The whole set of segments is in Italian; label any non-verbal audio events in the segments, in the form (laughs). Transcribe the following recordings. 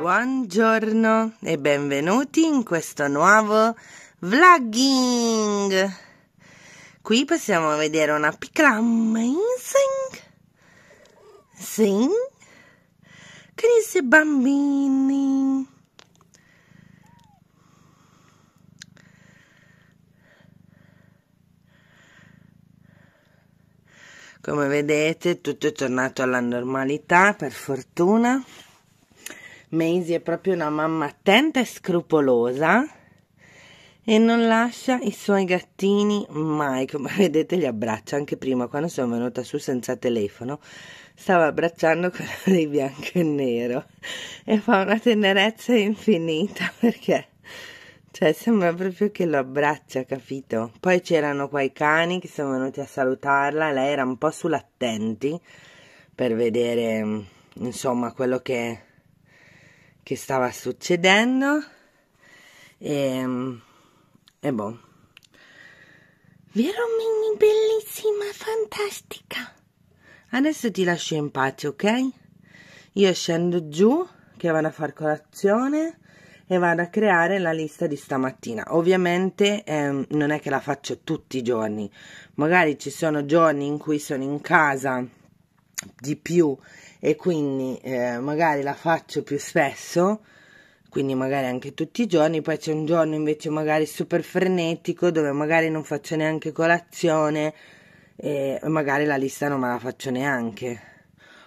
Buongiorno e benvenuti in questo nuovo vlogging. Qui possiamo vedere una piccola amazing i suoi bambini. Come vedete tutto è tornato alla normalità per fortuna. Maisie è proprio una mamma attenta e scrupolosa e non lascia i suoi gattini mai, come (laughs) vedete li abbraccia anche prima quando sono venuta su senza telefono stava abbracciando (laughs) quello di bianco e nero e fa una tenerezza infinita (laughs) perché cioè sembra proprio che lo abbraccia, capito? Poi c'erano quei cani che sono venuti a salutarla, lei era un po' sull'attenti per vedere insomma quello che, che stava succedendo e, e boh. Vero Mini, bellissima, fantastica. Adesso ti lascio in pace, ok? Io scendo giù che vado a far colazione e vado a creare la lista di stamattina. Ovviamente ehm, non è che la faccio tutti i giorni, magari ci sono giorni in cui sono in casa di più e quindi eh, magari la faccio più spesso, quindi magari anche tutti i giorni, poi c'è un giorno invece magari super frenetico dove magari non faccio neanche colazione e magari la lista non me la faccio neanche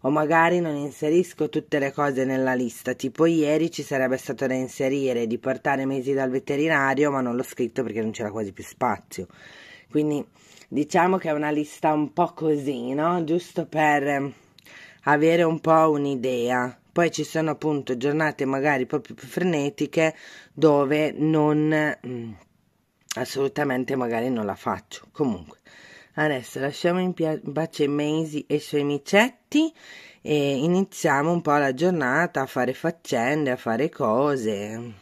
o magari non inserisco tutte le cose nella lista, tipo ieri ci sarebbe stato da inserire di portare mesi dal veterinario, ma non l'ho scritto perché non c'era quasi più spazio. Quindi diciamo che è una lista un po' così, no? Giusto per avere un po' un'idea. Poi ci sono appunto giornate magari proprio più frenetiche dove non mh, mm, assolutamente magari non la faccio. Comunque Adesso lasciamo in pace Maisie e i suoi micetti e iniziamo un po' la giornata a fare faccende, a fare cose,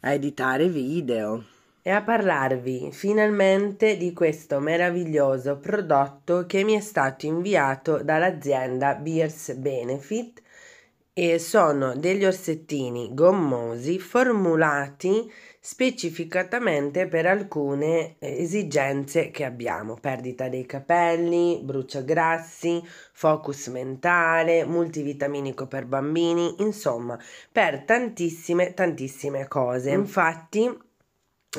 a editare video e a parlarvi finalmente di questo meraviglioso prodotto che mi è stato inviato dall'azienda Beers Benefit e sono degli orsettini gommosi formulati specificatamente per alcune eh, esigenze che abbiamo, perdita dei capelli, bruciagrassi, focus mentale, multivitaminico per bambini, insomma, per tantissime tantissime cose. Infatti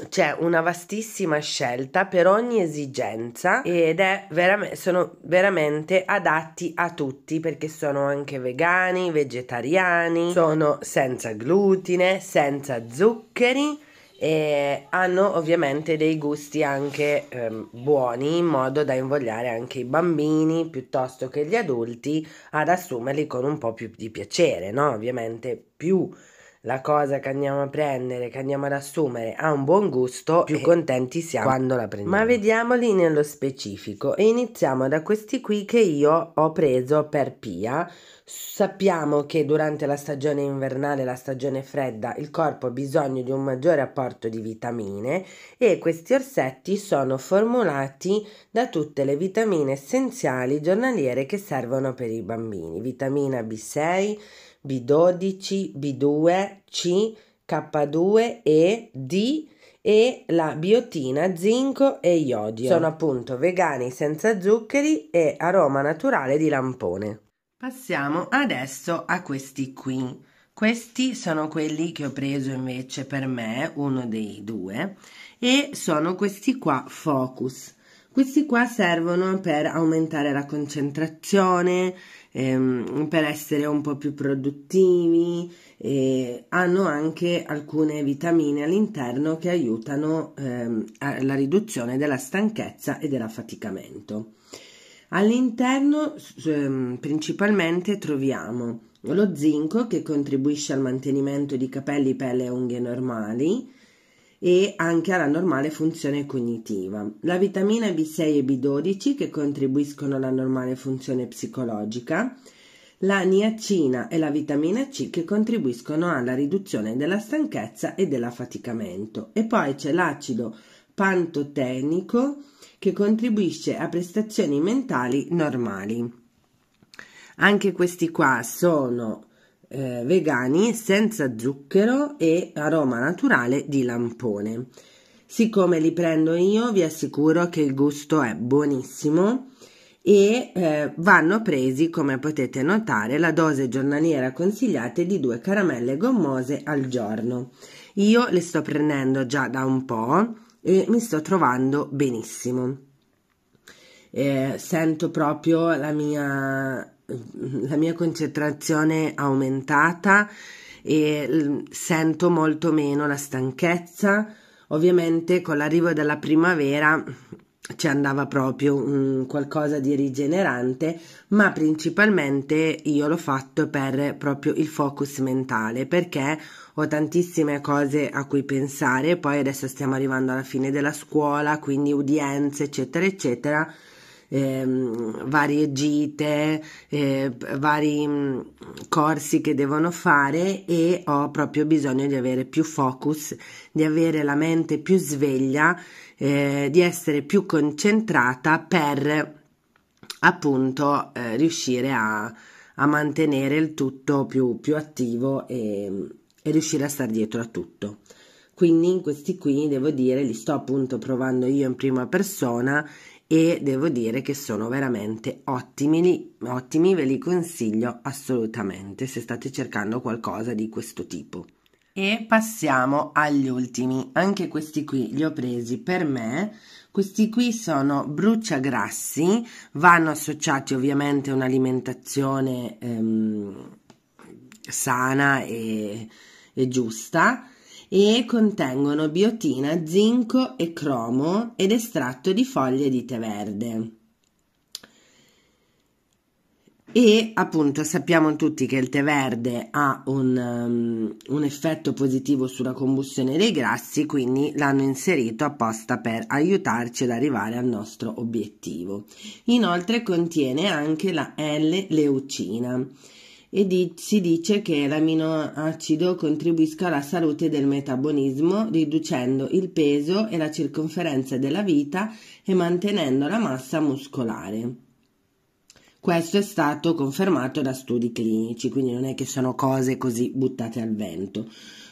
c'è una vastissima scelta per ogni esigenza ed è veramente, sono veramente adatti a tutti perché sono anche vegani, vegetariani, sono senza glutine, senza zuccheri e hanno ovviamente dei gusti anche ehm, buoni in modo da invogliare anche i bambini piuttosto che gli adulti ad assumerli con un po' più di piacere, no? Ovviamente più la cosa che andiamo a prendere, che andiamo ad assumere ha un buon gusto, più contenti siamo quando la prendiamo. Ma vediamoli nello specifico e iniziamo da questi qui che io ho preso per Pia. Sappiamo che durante la stagione invernale, la stagione fredda, il corpo ha bisogno di un maggiore apporto di vitamine e questi orsetti sono formulati da tutte le vitamine essenziali giornaliere che servono per i bambini. Vitamina B6, B12, B2, C, K2 E, D e la biotina, zinco e iodio. Sono appunto vegani senza zuccheri e aroma naturale di lampone. Passiamo adesso a questi qui. Questi sono quelli che ho preso invece per me, uno dei due, e sono questi qua Focus. Questi qua servono per aumentare la concentrazione, ehm, per essere un po' più produttivi e hanno anche alcune vitamine all'interno che aiutano ehm, alla riduzione della stanchezza e dell'affaticamento. All'interno ehm, principalmente troviamo lo zinco che contribuisce al mantenimento di capelli, pelle e unghie normali, e anche alla normale funzione cognitiva. La vitamina B6 e B12 che contribuiscono alla normale funzione psicologica, la niacina e la vitamina C che contribuiscono alla riduzione della stanchezza e dell'affaticamento e poi c'è l'acido pantotenico che contribuisce a prestazioni mentali normali. Anche questi qua sono eh, vegani senza zucchero e aroma naturale di lampone. Siccome li prendo io, vi assicuro che il gusto è buonissimo e eh, vanno presi, come potete notare, la dose giornaliera consigliata di due caramelle gommose al giorno. Io le sto prendendo già da un po' e mi sto trovando benissimo. Eh, sento proprio la mia, la mia concentrazione aumentata e sento molto meno la stanchezza. Ovviamente con l'arrivo della primavera ci andava proprio um, qualcosa di rigenerante, ma principalmente io l'ho fatto per proprio il focus mentale, perché ho tantissime cose a cui pensare, poi adesso stiamo arrivando alla fine della scuola, quindi udienze, eccetera, eccetera. Ehm, varie gite, eh, vari mm, corsi che devono fare e ho proprio bisogno di avere più focus, di avere la mente più sveglia eh, di essere più concentrata per appunto eh, riuscire a, a, mantenere il tutto più, più attivo e, e riuscire a stare dietro a tutto. Quindi questi qui devo dire li sto appunto provando io in prima persona e devo dire che sono veramente ottimi, ottimi, ve li consiglio assolutamente se state cercando qualcosa di questo tipo. E passiamo agli ultimi, anche questi qui li ho presi per me, questi qui sono bruciagrassi, vanno associati ovviamente a un'alimentazione ehm, sana e, e giusta e contengono biotina, zinco e cromo ed estratto di foglie di tè verde. E appunto sappiamo tutti che il tè verde ha un, um, un, effetto positivo sulla combustione dei grassi quindi l'hanno inserito apposta per aiutarci ad arrivare al nostro obiettivo. Inoltre contiene anche la L-leucina e di, si dice che l'aminoacido contribuisca alla salute del metabolismo riducendo il peso e la circonferenza della vita e mantenendo la massa muscolare questo è stato confermato da studi clinici, quindi non è che sono cose così buttate al vento.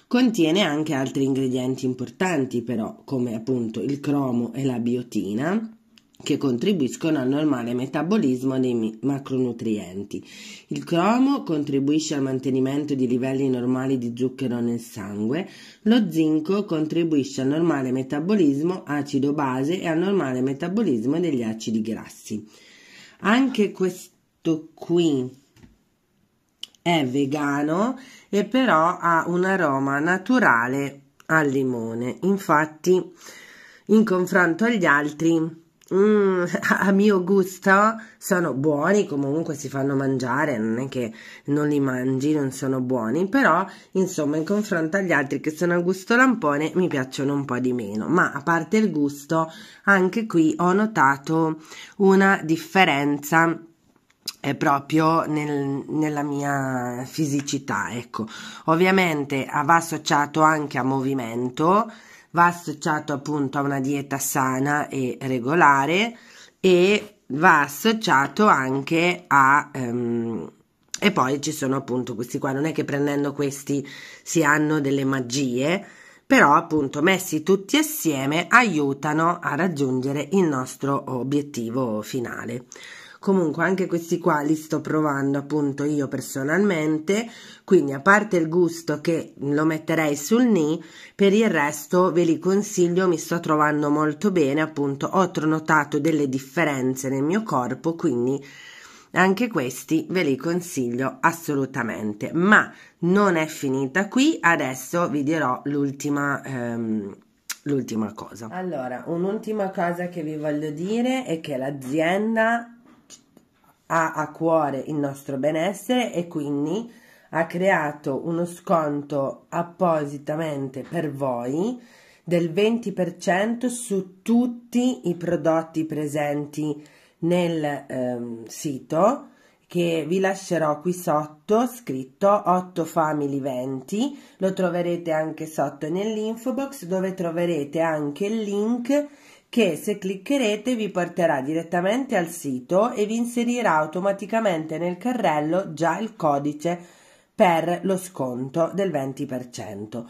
Contiene anche altri ingredienti importanti però, come appunto il cromo e la biotina, che contribuiscono al normale metabolismo dei macronutrienti. Il cromo contribuisce al mantenimento di livelli normali di zucchero nel sangue, lo zinco contribuisce al normale metabolismo acido-base e al normale metabolismo degli acidi grassi. Anche questo qui è vegano e però ha un aroma naturale al limone. Infatti, in confronto agli altri, Mm, (laughs) a mio gusto sono buoni, comunque si fanno mangiare, non è che non li mangi, non sono buoni, però insomma in confronto agli altri che sono a gusto lampone mi piacciono un po' di meno, ma a parte il gusto anche qui ho notato una differenza proprio nel, nella mia fisicità, ecco. Ovviamente va associato anche a movimento, va associato appunto a una dieta sana e regolare e va associato anche a um, e poi ci sono appunto questi qua. Non è che prendendo questi si hanno delle magie però appunto messi tutti assieme aiutano a raggiungere il nostro obiettivo finale comunque anche questi qua li sto provando appunto io personalmente. Quindi a parte il gusto che lo metterei sul ni per il resto ve li consiglio mi sto trovando molto bene appunto ho notato delle differenze nel mio corpo quindi anche questi ve li consiglio assolutamente. Ma non è finita qui adesso vi dirò l'ultima ehm, l'ultima cosa. Allora un'ultima cosa che vi voglio dire è che l'azienda ha a cuore il nostro benessere e quindi ha creato uno sconto appositamente per voi del 20% su tutti i prodotti presenti nel ehm, sito che vi lascerò qui sotto scritto 8 family 20 lo troverete anche sotto nell'info box dove troverete anche il link che se cliccherete vi porterà direttamente al sito e vi inserirà automaticamente nel carrello già il codice per lo sconto del 20%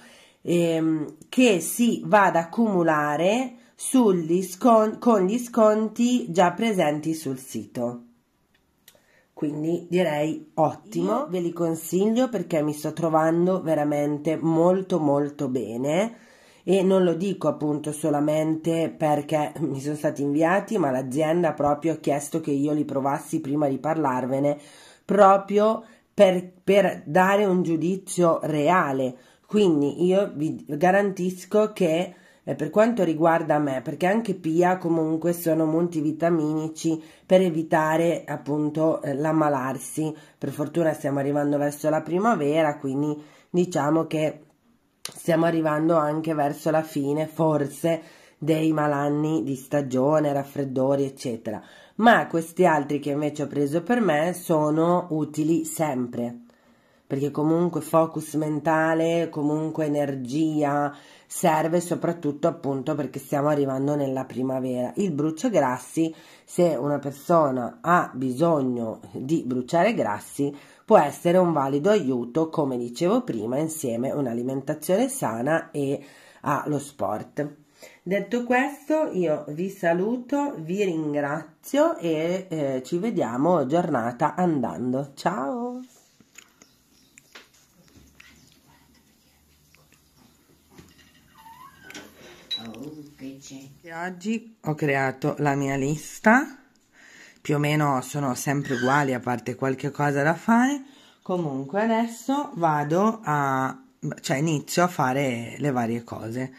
ehm, che si va ad accumulare scon- con gli sconti già presenti sul sito. Quindi direi ottimo, Io ve li consiglio perché mi sto trovando veramente molto molto bene e non lo dico appunto solamente perché mi sono stati inviati, ma l'azienda proprio ha chiesto che io li provassi prima di parlarvene, proprio per, per dare un giudizio reale. Quindi io vi garantisco che eh, per quanto riguarda me, perché anche Pia comunque sono multivitaminici per evitare appunto eh, l'ammalarsi. Per fortuna stiamo arrivando verso la primavera, quindi diciamo che stiamo arrivando anche verso la fine, forse, dei malanni di stagione, raffreddori, eccetera. Ma questi altri che invece ho preso per me sono utili sempre perché comunque focus mentale, comunque energia, serve soprattutto appunto perché stiamo arrivando nella primavera. Il bruciagrassi, se una persona ha bisogno di bruciare grassi, può essere un valido aiuto, come dicevo prima, insieme a un'alimentazione sana e allo sport. Detto questo, io vi saluto, vi ringrazio e eh, ci vediamo giornata andando. Ciao! E oggi ho creato la mia lista, più o meno sono sempre uguali a parte qualche cosa da fare. Comunque adesso vado a, cioè inizio a fare le varie cose.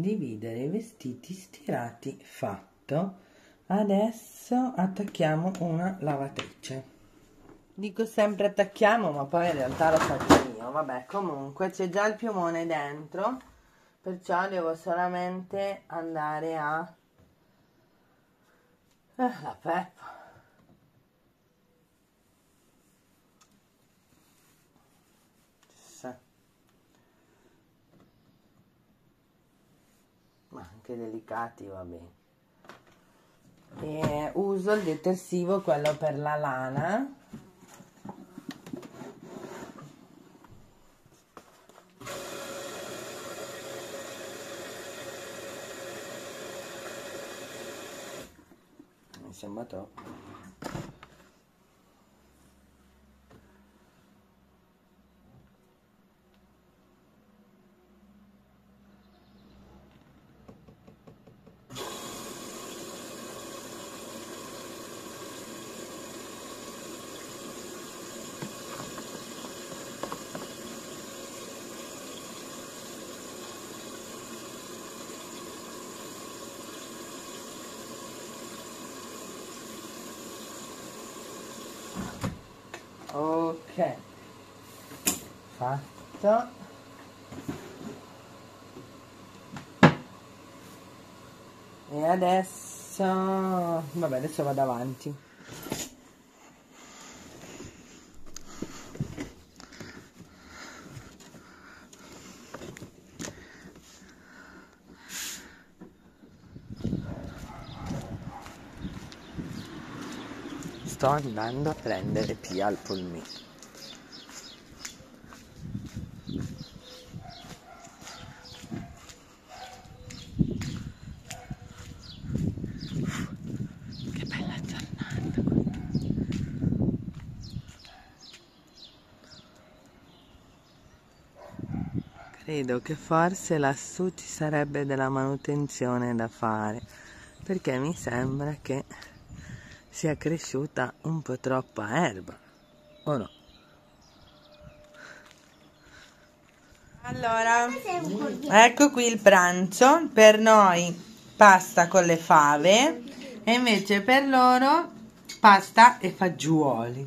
Dividere i vestiti stirati fatto. Adesso attacchiamo una lavatrice. Dico sempre attacchiamo ma poi in realtà lo faccio io. Vabbè comunque c'è già il piumone dentro perciò devo solamente andare a eh, la peppa anche delicati va bene. E uso il detersivo quello per la lana. Mi sembra troppo ok fatto e adesso vabbè adesso vado avanti sto andando a prendere Pia al polmino. Credo che forse lassù ci sarebbe della manutenzione da fare, perché mi sembra che sia cresciuta un po' troppa erba, o no? Allora, ecco qui il pranzo, per noi pasta con le fave e invece per loro pasta e fagioli.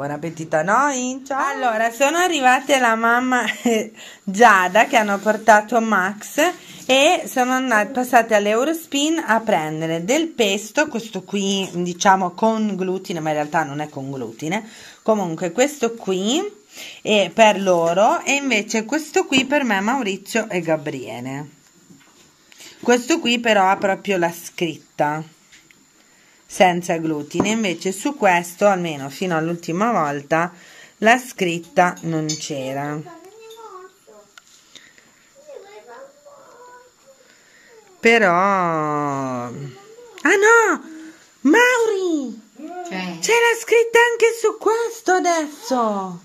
Buon appetito a noi! Ciao! Allora, sono arrivate la mamma e Giada che hanno portato Max e sono andate, passate all'Eurospin a prendere del pesto, questo qui diciamo con glutine, ma in realtà non è con glutine, comunque questo qui è per loro e invece questo qui per me, Maurizio e Gabriele. Questo qui però ha proprio la scritta senza glutine, invece su questo, almeno fino all'ultima volta, la scritta non c'era. Però... Ah no! Mauri! Cioè. C'è la scritta anche su questo adesso!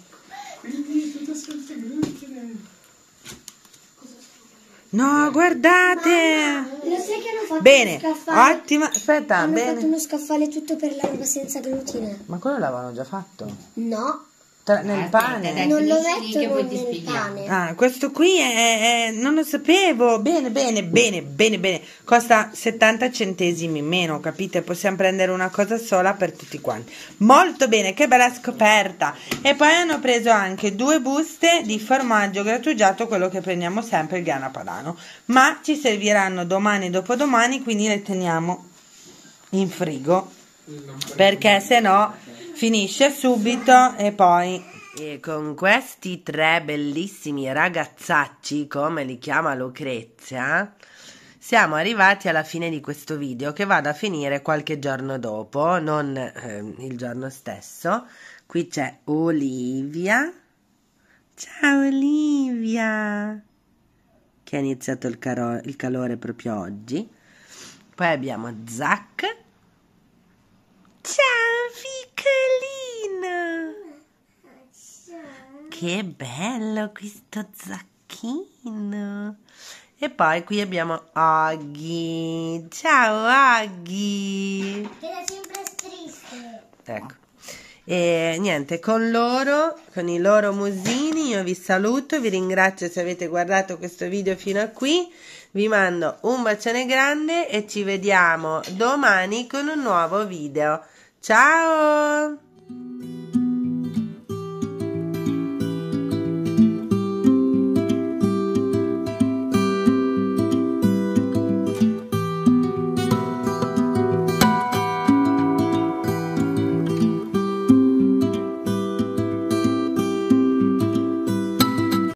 No, guardate! Lo sai che hanno fatto Bene, ottima. Aspetta, Hanno bene. fatto uno scaffale tutto per la roba senza glutine. Ma quello l'avevano già fatto? No, Tra- nel Aspetta, pane? dai. non lo lì che poi ti nel spieghiamo. pane. Ah, questo qui è, è- non lo sapevo. Bene, bene, bene, bene, bene. Costa 70 centesimi meno, capite? Possiamo prendere una cosa sola per tutti quanti. Molto bene, che bella scoperta. E poi hanno preso anche due buste di formaggio grattugiato, quello che prendiamo sempre, il grana padano. Ma ci serviranno domani e dopodomani, quindi le teniamo in frigo. Perché se no finisce subito e poi e con questi tre bellissimi ragazzacci, come li chiama Lucrezia, siamo arrivati alla fine di questo video che vado a finire qualche giorno dopo, non eh, il giorno stesso. Qui c'è Olivia. Ciao Olivia! Che ha iniziato il, caro- il calore proprio oggi. Poi abbiamo Zac. Ciao piccolino! Che bello questo zacchino! E poi qui abbiamo Oggi. Ciao Oggi! Era sempre triste. Ecco. E niente, con loro, con i loro musini, io vi saluto, vi ringrazio se avete guardato questo video fino a qui. Vi mando un bacione grande e ci vediamo domani con un nuovo video. Ciao!